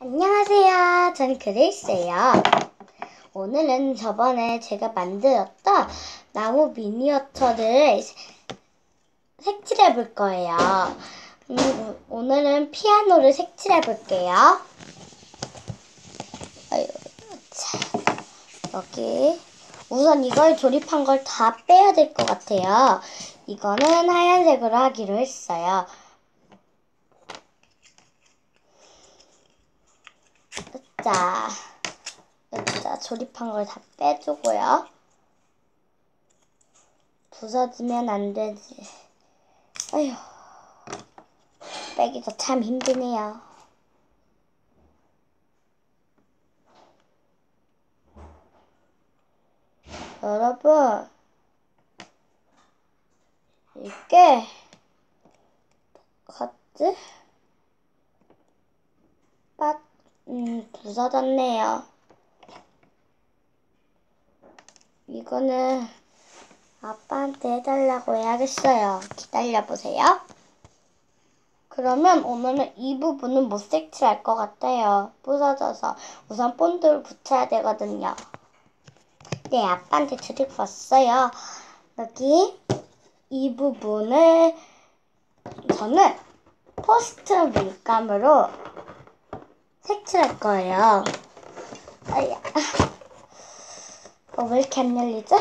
안녕하세요. 전 그레이스예요. 오늘은 저번에 제가 만들었던 나무 미니어처를 색칠해 볼 거예요. 음, 오늘은 피아노를 색칠해 볼게요. 여기 우선 이걸 조립한 걸 다 빼야 될 것 같아요. 이거는 하얀색으로 하기로 했어요. 자, 여기다 조립한 걸 다 빼주고요. 부서지면 안 되지. 아휴, 빼기도 참 힘드네요. 여러분, 이게 똑같지? 빠, 음, 부서졌네요. 이거는 아빠한테 해달라고 해야겠어요. 기다려보세요. 그러면 오늘은 이 부분은 못 색칠할 것 같아요. 부서져서 우선 본드를 붙여야 되거든요. 네, 아빠한테 드리고 왔어요. 여기 이 부분을 저는 포스트 물감으로 색칠할 거예요. 아야. 어, 왜 이렇게 안 열리지?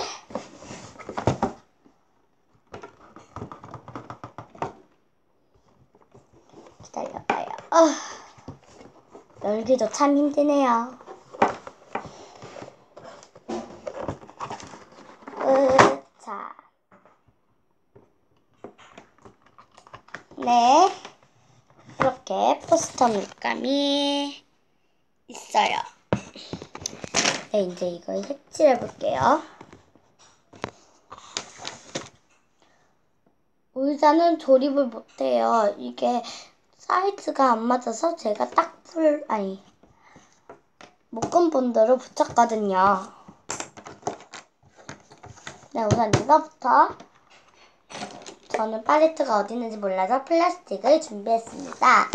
기다려봐요. 어, 열기도 참 힘드네요. 끝. 자. 네. 포스터 물감이 있어요. 네, 이제 이걸 색칠해 볼게요. 의자는 조립을 못해요. 이게 사이즈가 안 맞아서 제가 딱 풀, 아니, 묶음 본드로 붙였거든요. 네, 우선 이거부터 저는 팔레트가 어디 있는지 몰라서 플라스틱을 준비했습니다.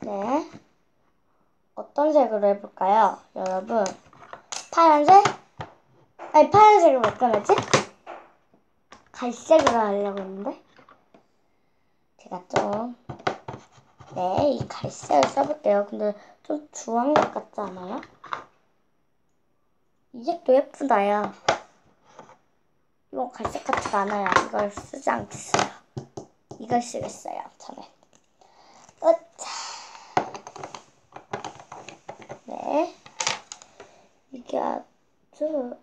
네. 어떤 색으로 해볼까요? 여러분. 파란색? 아니, 파란색을 못 꺼내지? 갈색으로 하려고 했는데. 제가 좀, 네, 이 갈색을 써볼게요. 근데 좀 주황색 같지 않아요? 이 색도 예쁘다 요. 이건 갈색 같지가 않아요. 이걸 쓰지 않겠어요. 이걸 쓰겠어요, 저는. 으차. 네. 이게 아주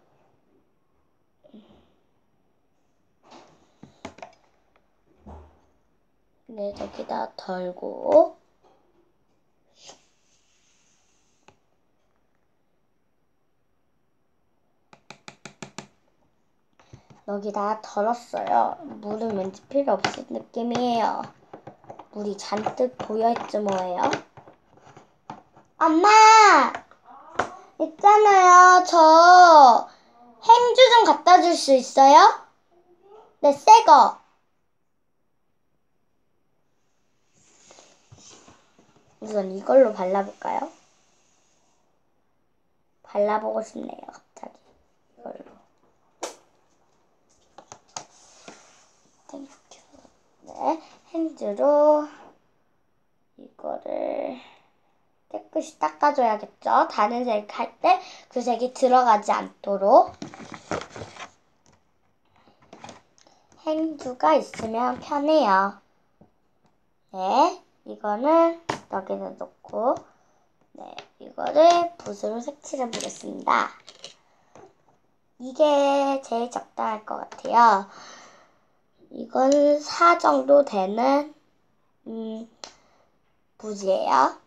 네, 여기다 덜고 여기다 덜었어요. 물은 왠지 필요 없을 느낌이에요. 물이 잔뜩 보여있지 뭐예요. 엄마! 있잖아요. 저 행주 좀 갖다 줄 수 있어요? 네, 새 거. 우선 이걸로 발라볼까요? 발라보고 싶네요, 갑자기. 이걸로. Thank you. 네, 행주로 이거를 깨끗이 닦아줘야겠죠? 다른 색 할 때 그 색이 들어가지 않도록. 행주가 있으면 편해요. 네, 이거는 여기다 놓고, 네, 이거를 붓으로 색칠해 보겠습니다. 이게 제일 적당할 것 같아요. 이건 4 정도 되는, 음, 붓이에요.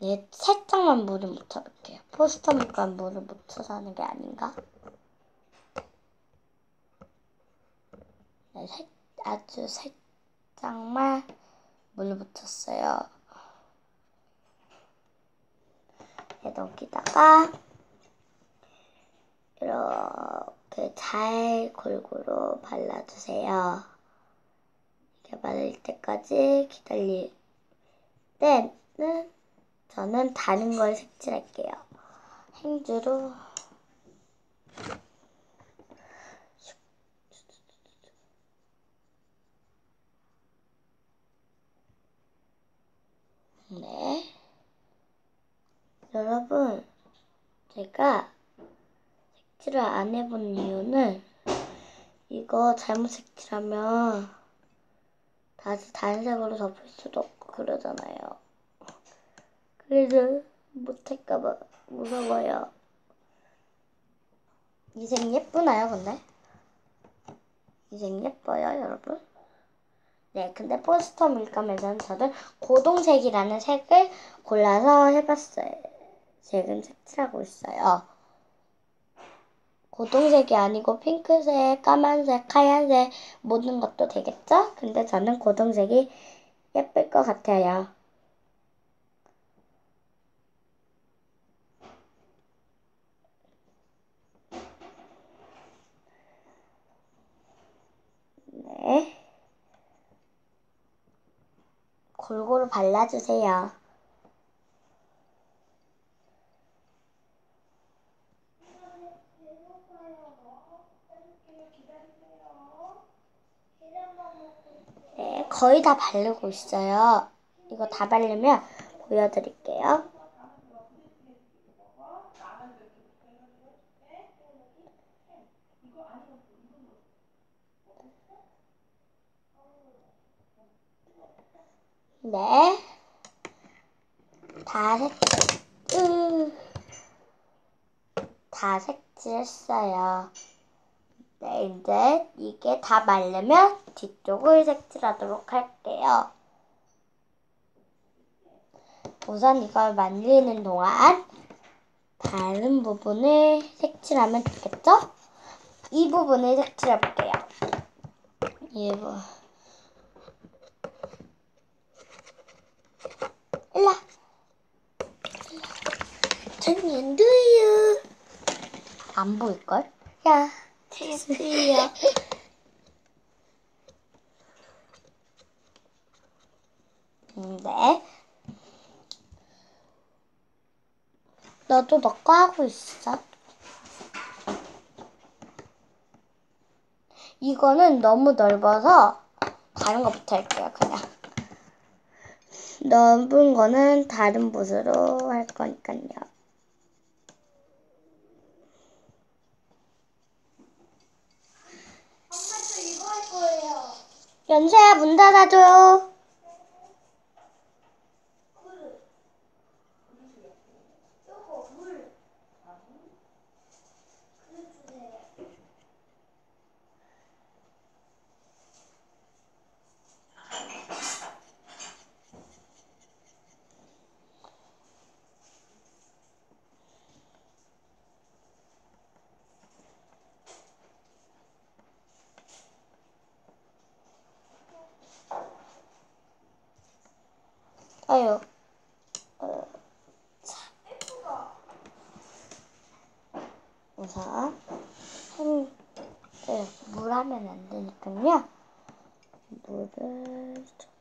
네, 살짝만 물을 묻혀볼게요. 포스터 물감 물을 묻혀서 하는 게 아닌가? 네, 살, 아주 살짝만 물을 묻혔어요. 여기다가 이렇게 잘 골고루 발라주세요. 이게 마를 때까지 기다릴 때는 저는 다른 걸 색칠할게요. 행주로 네. 여러분, 제가 색칠을 안 해본 이유는 이거 잘못 색칠하면 다시 다른 색으로 덮을 수도 없고 그러잖아요. 그래서 못할까봐 무서워요. 이 색 예쁘나요, 근데? 이 색 예뻐요, 여러분? 네, 근데 포스터 밀감에서는 저는 고동색이라는 색을 골라서 해봤어요. 색은 색칠하고 있어요. 고동색이 아니고 핑크색, 까만색, 하얀색 모든 것도 되겠죠? 근데 저는 고동색이 예쁠 것 같아요. 네. 골고루 발라주세요. 네, 거의 다 바르고 있어요. 이거 다 바르면 보여드릴게요. 네. 다 색, 으, 다 색칠 했어요. 네, 이제 이게 다 마르면 뒤쪽을 색칠하도록 할게요. 우선 이걸 만드는 동안 다른 부분을 색칠하면 좋겠죠? 이 부분을 색칠해 볼게요. 이 부분. 일라. 전년 두유. 안 보일걸? 야, 테스트야. 네. 너도 너 거 하고 있어. 이거는 너무 넓어서 다른 거부터 할게요, 그냥. 넓은 거는 다른 붓으로 할 거니까요. 엄마 저 이거 할 거예요. 연서야, 문 닫아줘요. 요거 물. 그릇 주세요. 아유. 어. 우선 한, 네, 물 하면 안 되니까요. 물을 좀-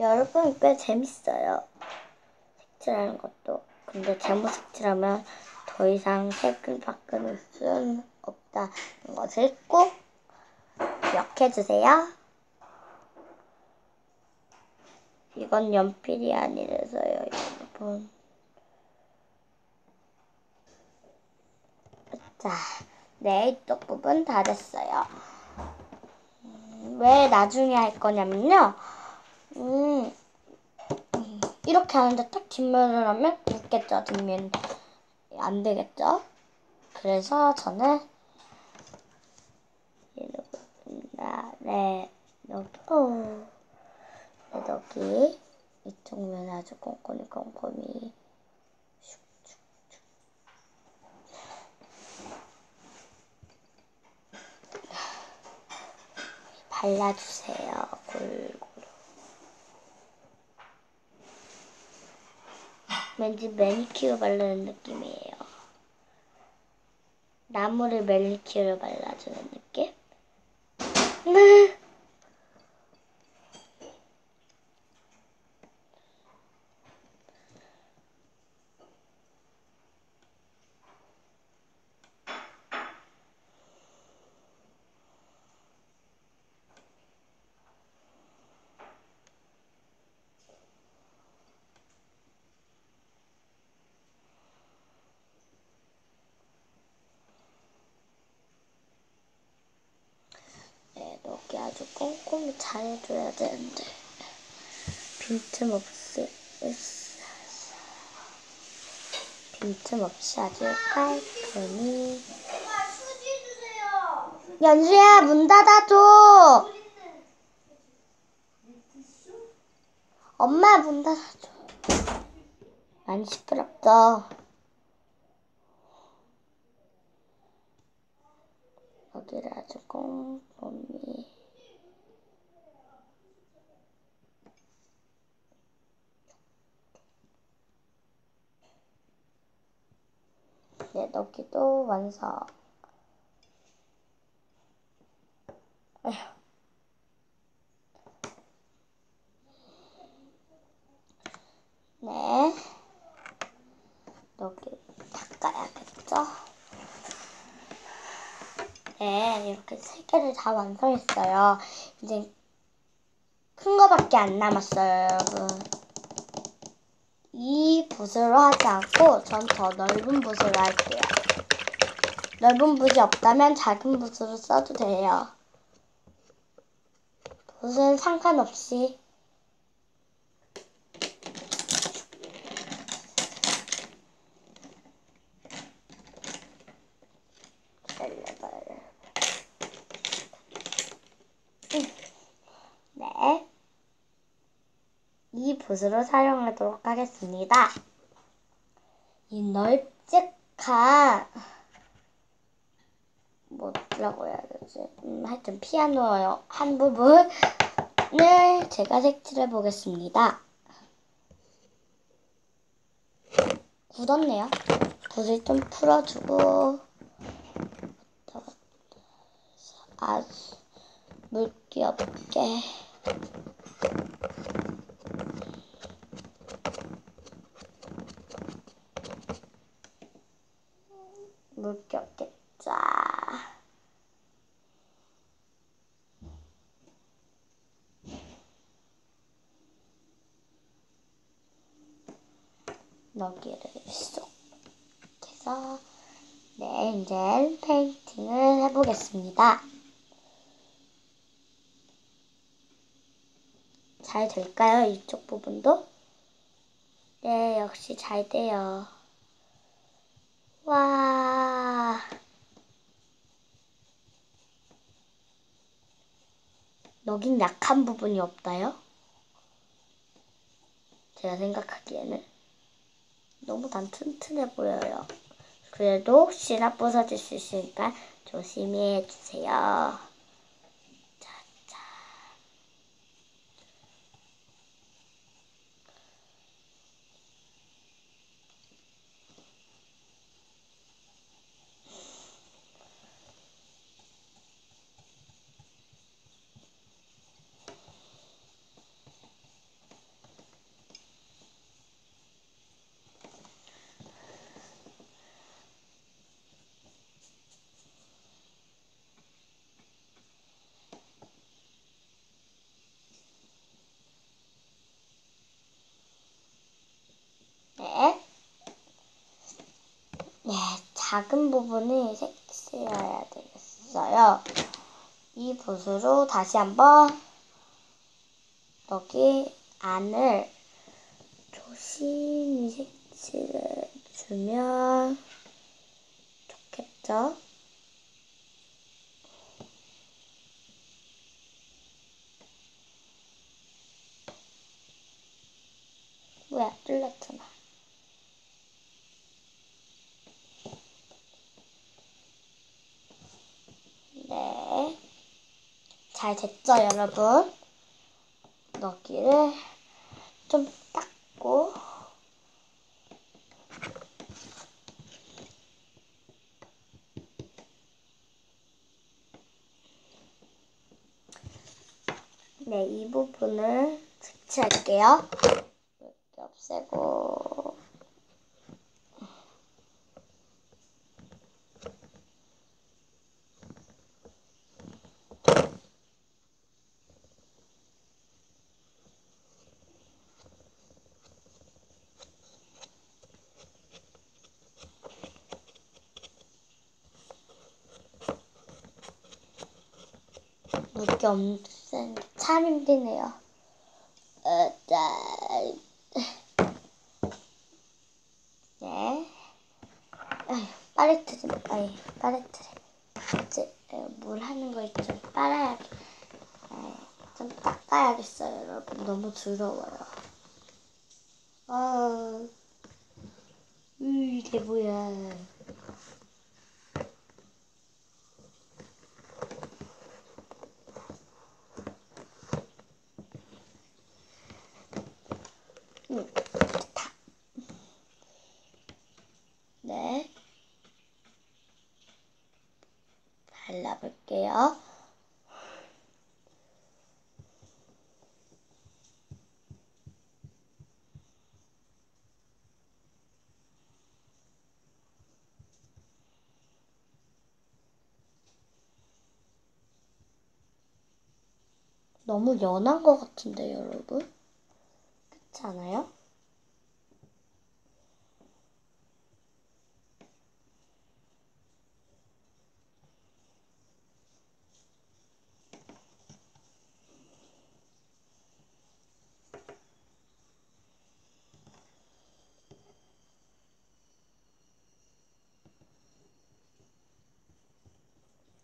여러분 꽤 재밌어요. 색칠하는 것도. 근데 잘못 색칠하면 더 이상 색을 바꾸는 수는 없다는 것을 꼭 기억해 주세요. 이건 연필이 아니라서요, 여러분. 자, 네, 이쪽 부분 다 됐어요. 음, 왜 나중에 할 거냐면요. 음, 음, 이렇게 하는데 딱 뒷면을 하면 웃겠죠, 뒷면. 안 되겠죠? 그래서 저는 이러고 있습니다. 네, 여기, 어. 네, 여기 이쪽 면 아주 꼼꼼히 꼼꼼히. 발라주세요. 골고루. 왠지 매니큐어 바르는 느낌이에요. 나무를 매니큐어로 발라주는 느낌? 네, 여기 아주 꼼꼼히 잘 해줘야 되는데 빈틈없이 빈틈없이 아주 깔끔히. 연수야 문 닫아줘? 엄마 문 닫아줘 많이 시끄럽죠 여기를 아주 꼼꼼히 네, 여기도 완성. 에휴. 네. 여기 닦아야겠죠? 네, 이렇게 세 개를 다 완성했어요. 이제 큰 거밖에 안 남았어요, 여러분. 이 붓으로 하지 않고 전 더 넓은 붓으로 할게요. 넓은 붓이 없다면 작은 붓으로 써도 돼요. 붓은 상관없이 네. 이 붓으로 사용하도록 하겠습니다. 이 넓직한 뭐라고 해야 되지? 음, 하여튼 피아노 한 부분을 제가 색칠해 보겠습니다. 굳었네요. 붓을 좀 풀어주고 아주 물기 없게 물기 없게 쫙 여기를 쏙 해서 네 이제 페인팅을 해보겠습니다. 잘 될까요? 이쪽 부분도? 네, 역시 잘 돼요. 와. 여긴 약한 부분이 없다요? 제가 생각하기에는 너무 단 튼튼해 보여요. 그래도 혹시나 부서질 수 있으니까 조심히 해주세요. 자, 네. 네, 작은 부분이 색칠해야 되겠어요. 이 붓으로 다시 한번 여기 안을 조심히 색칠해 주면 좋겠죠? 왜 뚫렸잖아. 네. 잘잘 됐죠, 여러분? 여기를 좀 닦고 네, 이 부분을 색칠할게요. 이렇게 없애고 없앤 게참 힘드네요. 어, 자, 네. 아휴, 파레트래. 이제 어, 물 하는 거좀 빨아야, 에, 좀 닦아야겠어요, 여러분. 너무 더러워요. 아, 음, 이게 뭐야. 음, 좋다. 네. 발라볼게요. 너무 연한 것 같은데, 여러분? 그렇지 않아요?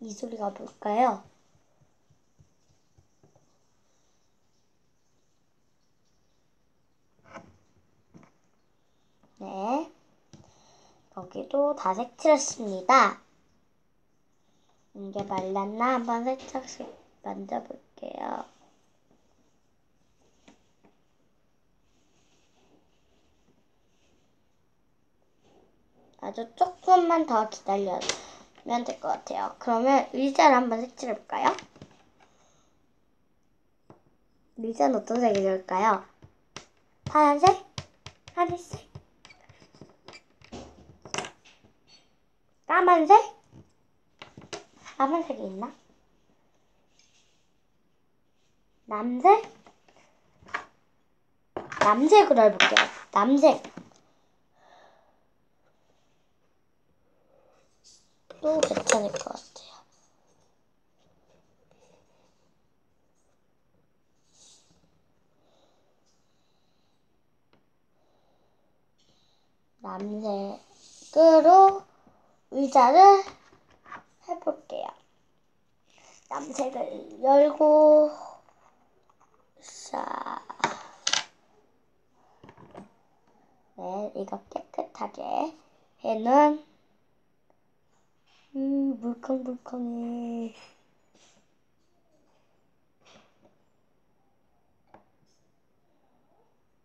이 소리가 뭘까요? 네. 여기도 다 색칠했습니다. 이게 말랐나 한번 살짝씩 만져볼게요. 아주 조금만 더 기다려면 될 것 같아요. 그러면 의자를 한번 색칠해볼까요? 의자는 어떤 색이 좋을까요? 파란색? 하늘색? 까만색? 까만색이 있나? 남색? 남색으로 해볼게요. 남색. 또 괜찮을 것 같아요. 남색으로 의자를 해볼게요. 남색을 열고, 자, 네, 이거 깨끗하게 해놓은, 음, 물컹물컹해.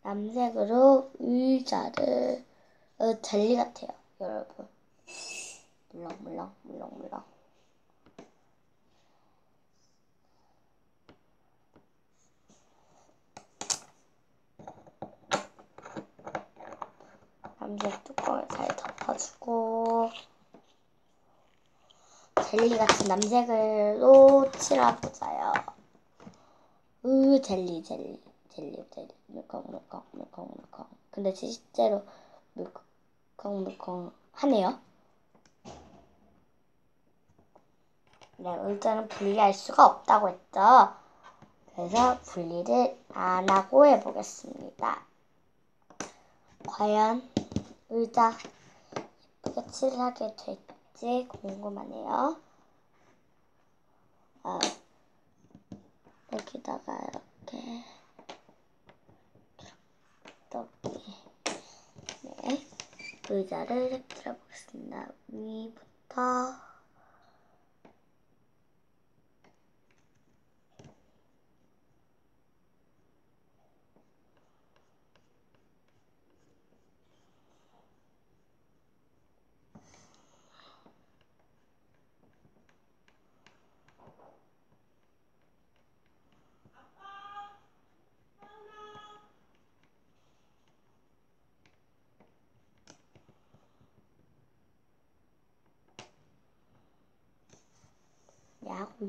남색으로 의자를, 어, 젤리 같아요, 여러분. 물렁물렁, 물렁물렁. 남색 뚜껑을 잘 덮어주고 젤리 같은 남색으로 칠해보자요. 으 젤리 젤리 젤리 젤리 물컹 물컹 물컹 물컹. 근데 실제로 물컹 물컹 하네요. 네, 의자는 분리할 수가 없다고 했죠. 그래서 분리를 안 하고 해보겠습니다. 과연 의자 예쁘게 칠하게 될지 궁금하네요. 아, 여기다가 이렇게 여기 네 의자를 색칠해 보겠습니다. 위부터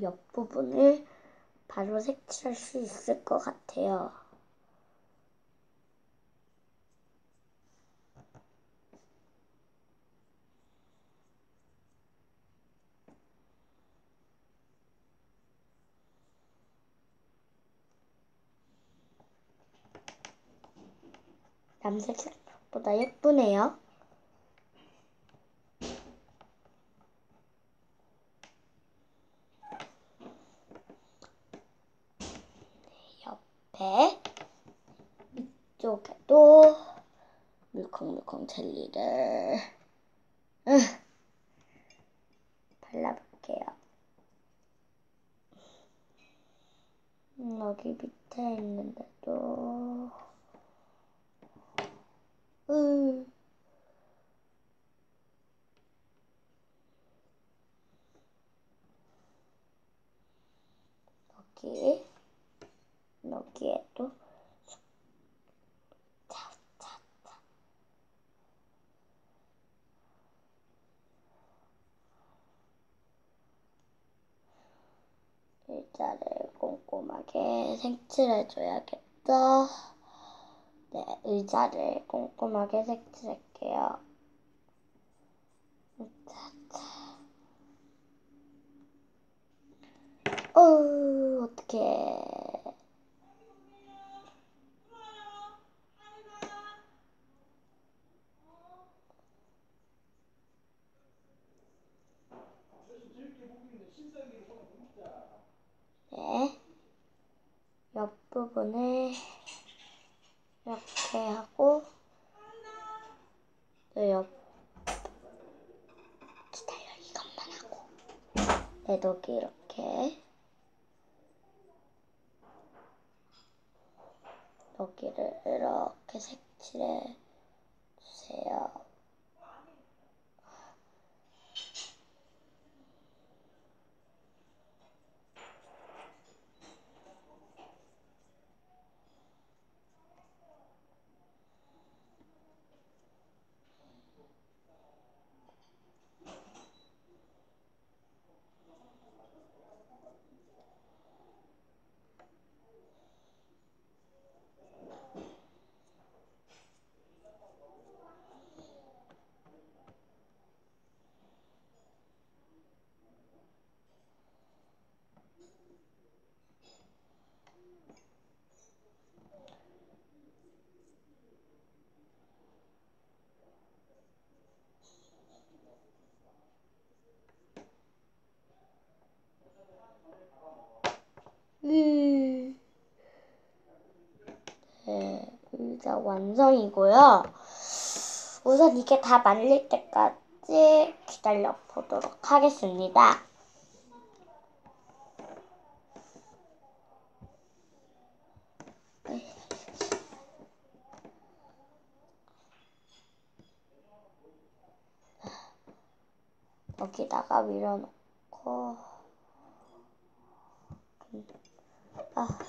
옆 부분을 바로 색칠할 수 있을 것 같아요. 남색 생각보다 예쁘네요. 옆에 이쪽에도 물컹물컹 젤리를. 응, 발라볼게요. 음, 여기 밑에 있는데도 음. 여기 여기에도 차차차 일자를 꼼꼼하게 색칠해줘야겠죠. 네, 의자를 꼼꼼하게 색칠할게요. 어우, 어떡해. 네. 옆부분을 이렇게 하고 또옆 기다려 이것만 하고 네, 여기 이렇게 여기를 이렇게 색칠해 주세요. 음. 네, 의자 완성이고요. 우선 이게 다 말릴 때까지 기다려 보도록 하겠습니다. 여기다가 밀어놓고 아.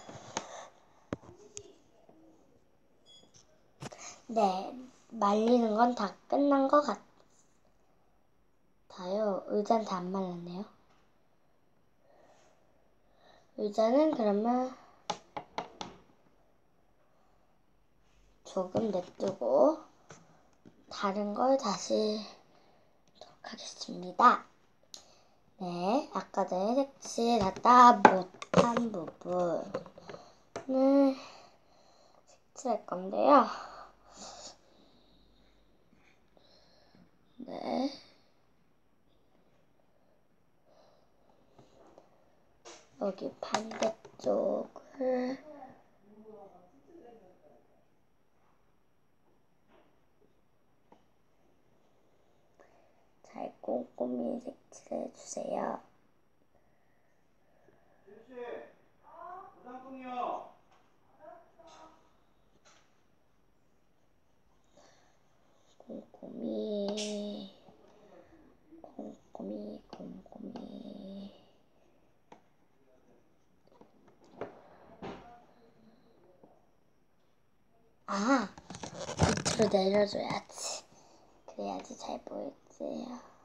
네, 말리는 건 다 끝난 것 같아요. 의자는 다 안 말랐네요. 의자는 그러면 조금 냅두고 다른 걸 다시 하겠습니다. 네, 아까 전에 색칠하다 못한 부분을 색칠할 건데요. 네. 여기 반대쪽을 잘 꼼꼼히 색칠해 주세요. 꼼꼼히 꼼꼼히 꼼꼼히 아 밑으로 내려줘야지. 그래야지 잘 보이지요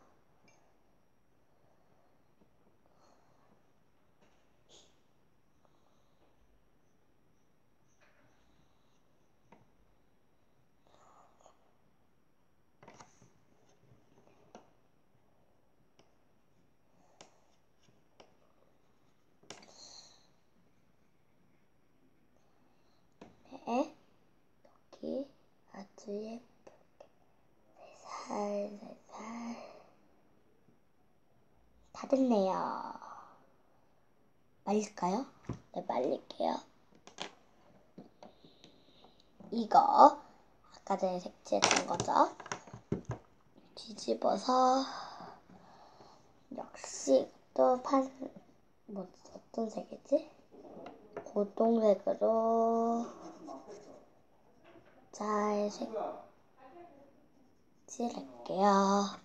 아주 예쁘게 살살살 다 됐네요. 말릴까요? 네, 말릴게요. 이거 아까 전에 색칠했던 거죠. 뒤집어서 역시 또 판, 뭐 어떤 색이지? 고동색으로 잘 색칠할게요.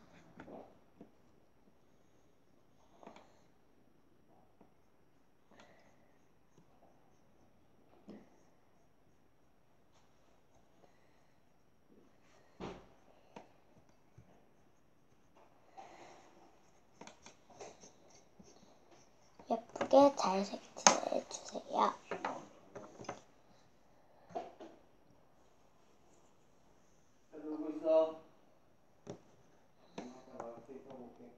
예쁘게 잘 색칠해 주세요. 누구 있어? 엄마가 나한테 있어볼게.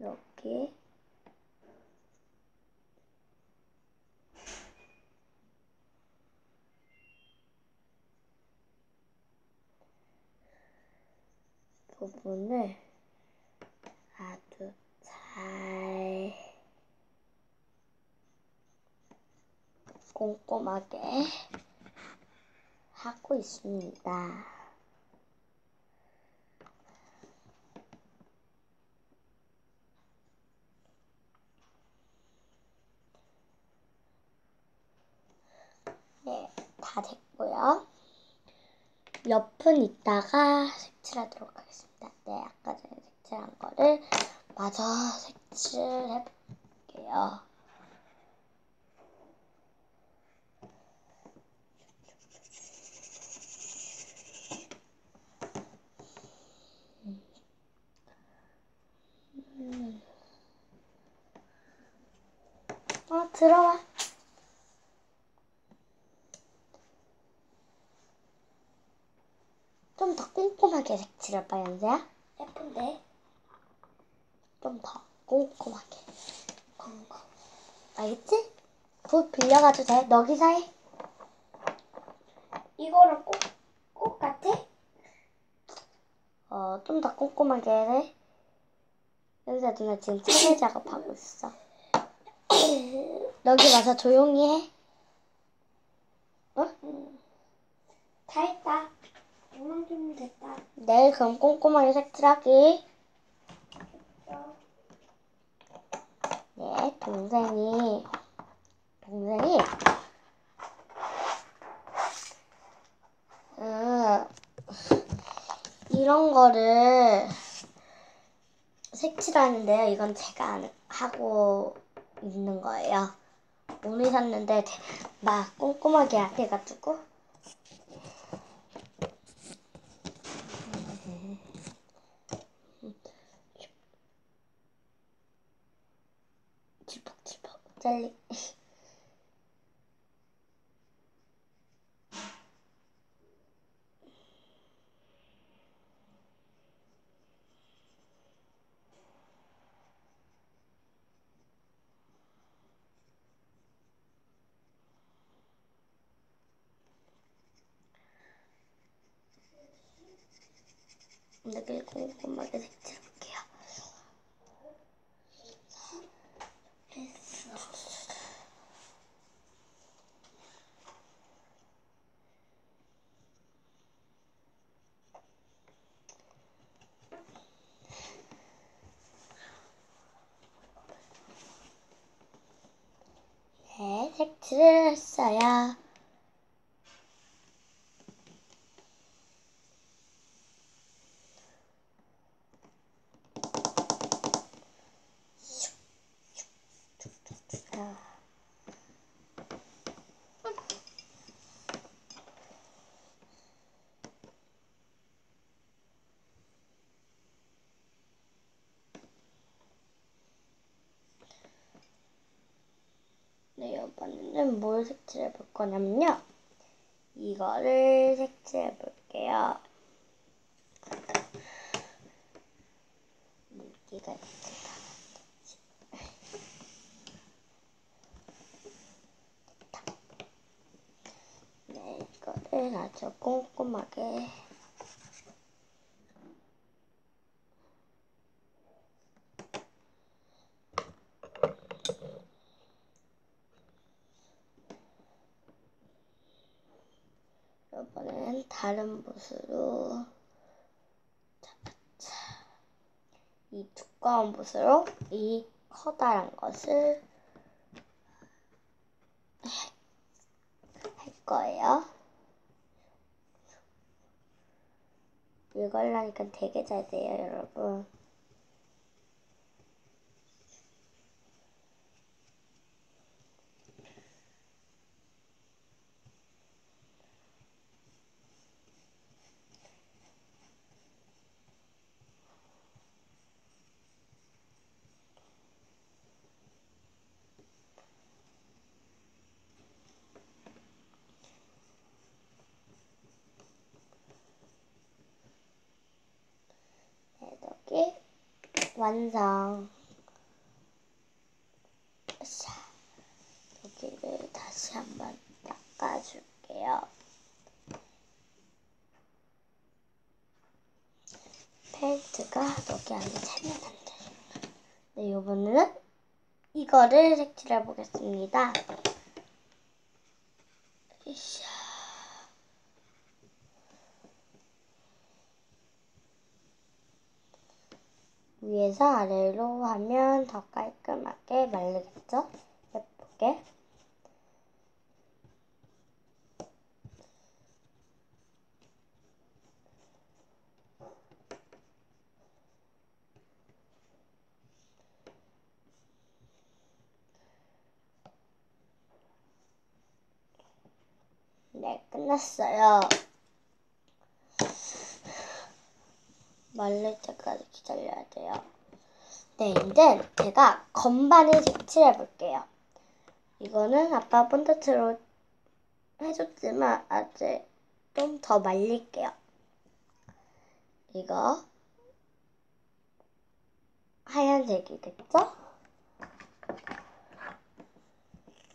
여기 부분을 아주 잘 꼼꼼하게 하고 있습니다. 네, 다 됐고요. 옆은 이따가 색칠하도록 하겠습니다. 네, 아까 전에 색칠한 거를 마저 색칠해 볼게요. 음. 어, 들어와. 좀 더 꼼꼼하게 색칠해봐, 연재야. 예쁜데? 좀 더 꼼꼼하게. 꼼꼼. 알겠지? 붓 빌려가도 돼. 너 기사해. 이거를 꼭, 꼭 같아? 어, 좀 더 꼼꼼하게 해. 연재야, 누나 지금 체내 작업하고 있어. 여기 와서 조용히 해. 어? 다 했다. 이만큼 됐다. 내일 그럼 꼼꼼하게 색칠하기. 네, 동생이, 동생이, 음, 이런 거를 색칠하는데요. 이건 제가 안 하고 있는 거예요. 오늘 샀는데 막 꼼꼼하게 안 해가지고. 지벅지벅 잘리. 이렇게 꼼꼼하게 색칠할게요. 네, 색 뭘 색칠해 볼 거냐면요. 이거를 색칠해 볼게요. 물기가 있습니다. 네, 이거를 아주 꼼꼼하게 이번엔 다른 붓으로 이 두꺼운 붓으로 이 커다란 것을 할 거예요. 이걸로 하니까 되게 잘 돼요, 여러분. 이렇게 완성. 자, 여기를 다시 한번 닦아줄게요. 페인트가 여기 안에 차면 안 돼요. 네, 이번에는 이거를 색칠해 보겠습니다. 으쌰. 위에서 아래로 하면 더 깔끔하게 말리겠죠? 예쁘게. 네, 끝났어요. 말릴 때까지 기다려야 돼요. 네, 이제 제가 건반을 색칠해 볼게요. 이거는 아빠 본드트로 해줬지만 아직 좀 더 말릴게요. 이거 하얀색이겠죠?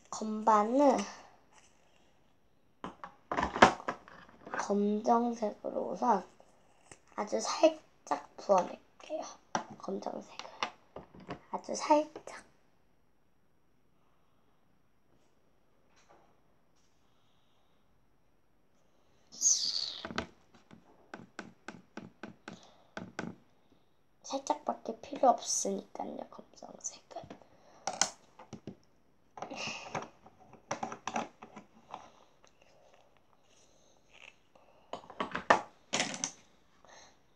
건반은 검정색으로 우선 아주 살짝 부어낼게요. 검정색을. 아주 살짝. 살짝밖에 필요 없으니까요, 검정색은.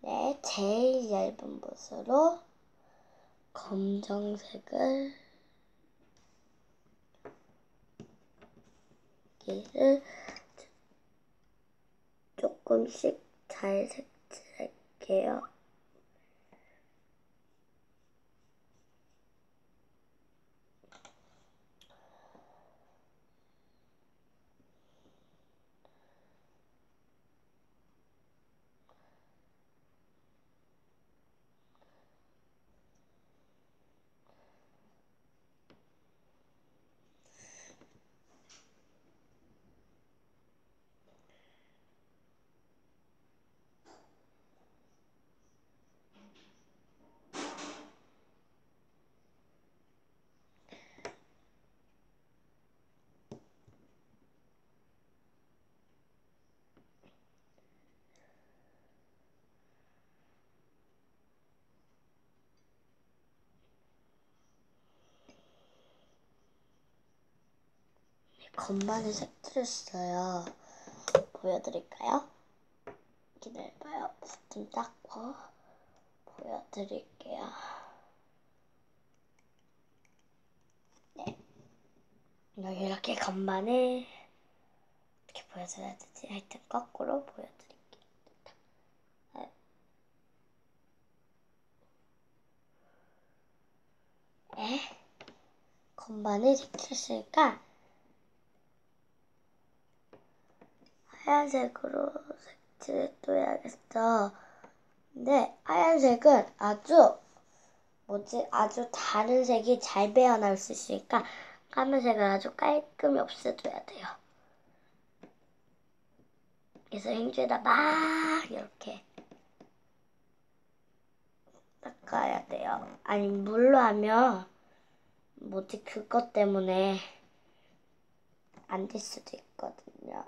네, 제일 얇은 붓으로 검정색을 여기를 조금씩 잘 색칠할게요. 건반을 색칠했어요. 보여드릴까요? 기다려봐요. 붓좀 닦고 보여드릴게요. 네. 여기 이렇게 건반을 어떻게 보여줘야 되지? 하여튼 거꾸로 보여드릴게요. 네. 네. 건반을 색칠했으니까 하얀색으로 해야겠어. 근데 하얀색은 아주 뭐지 아주 다른 색이 잘 배어나올 수 있으니까 까만색을 아주 깔끔히 없애줘야 돼요. 그래서 행주에다 막 이렇게 닦아야 돼요. 아니 물로 하면 뭐지 그것 때문에 안 될 수도 있거든요.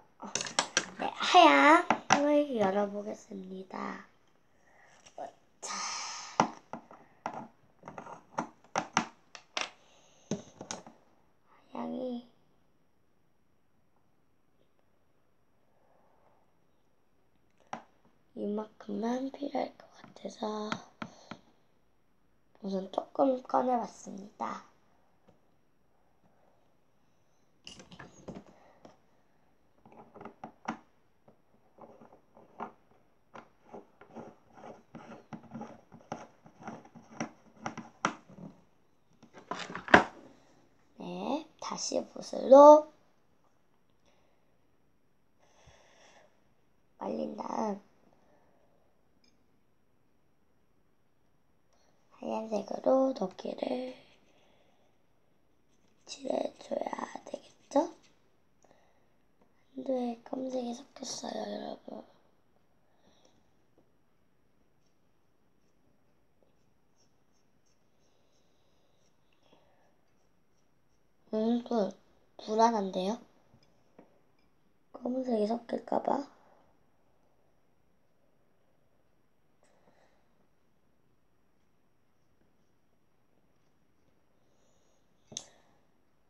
네, 하양을 열어보겠습니다. 자. 하양이 이만큼만 필요할 것 같아서 우선 조금 꺼내봤습니다. 네, 다시 붓으로 말린 다음 하얀색으로 넣기를 칠해줘야 되겠죠? 한두에 검색이 섞였어요, 여러분. 음, 또 불안한데요? 검은색이 섞일까봐.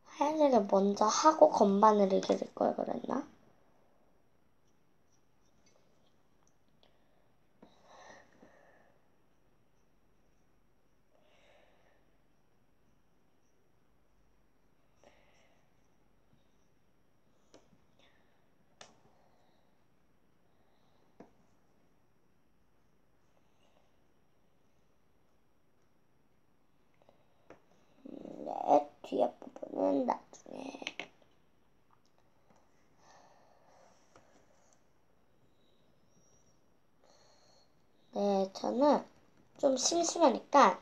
하얀색을 먼저 하고 건반을 이렇게 될 걸 그랬나? 네, 뒤에 부분은 나중에. 네, 저는 좀 심심하니까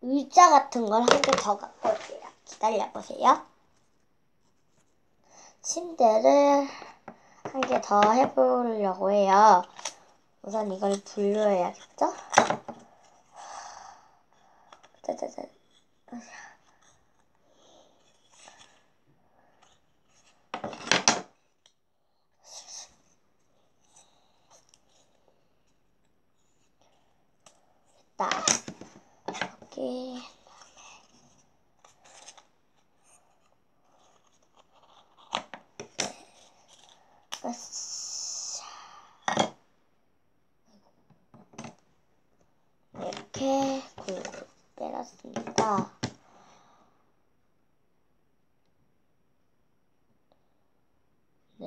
의자 같은 걸 한 개 더 갖고 올게요. 기다려보세요. 침대를 한 개 더 해보려고 해요. 우선 이걸 분류해야겠죠? 짜자잔. 됐다. 여기. 으쌰. 이렇게 굴 빼놨습니다. 네.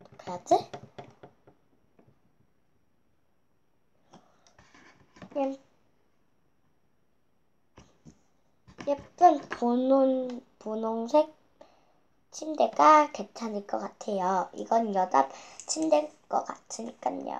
어떻게 하지? 예- 예쁜 분홍, 분홍색 침대가 괜찮을 것 같아요. 이건 여자 침대일 것 같으니까요.